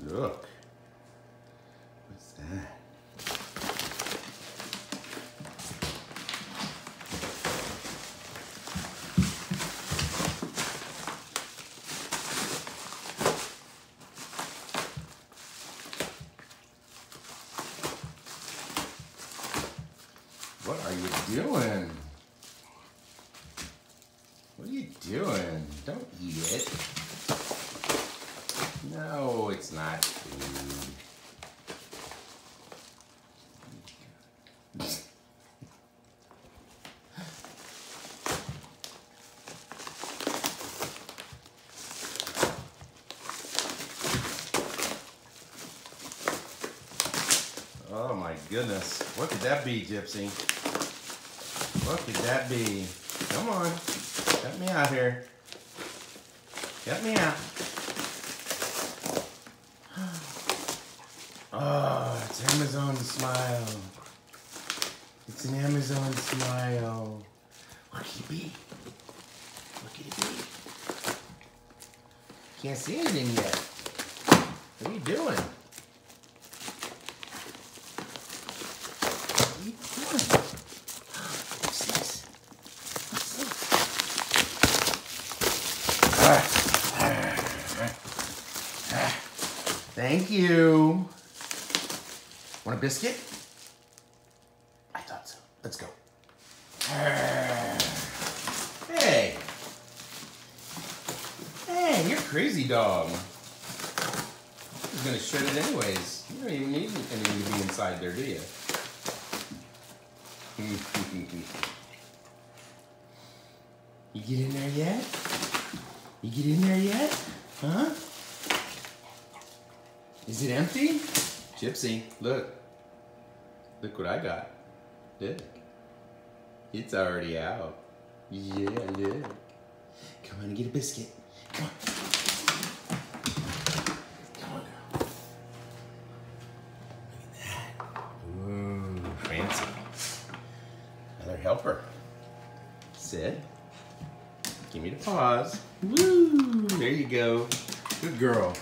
Look. What's that? What are you doing? What are you doing? Don't eat it. No, it's not. Oh my goodness. What could that be, Gypsy? What could that be? Come on. Help me out here. Help me out. Oh, it's Amazon smile. It's an Amazon smile. Could it be? Could it be? Can't see anything yet. What are you doing? What are you doing? What's this? What's this? Thank you. Want a biscuit? I thought so. Let's go. Hey. Hey, you're crazy dog. He's gonna shred it anyways. You don't even need anything to be inside there, do you? you get in there yet? You get in there yet? Huh? Is it empty? Gypsy, look. Look what I got. Look. It's already out. Yeah, look. Come on and get a biscuit. Come on. Come on, girl. Look at that. Ooh, fancy. Another helper. Sit. Give me the paws. Woo! There you go. Good girl.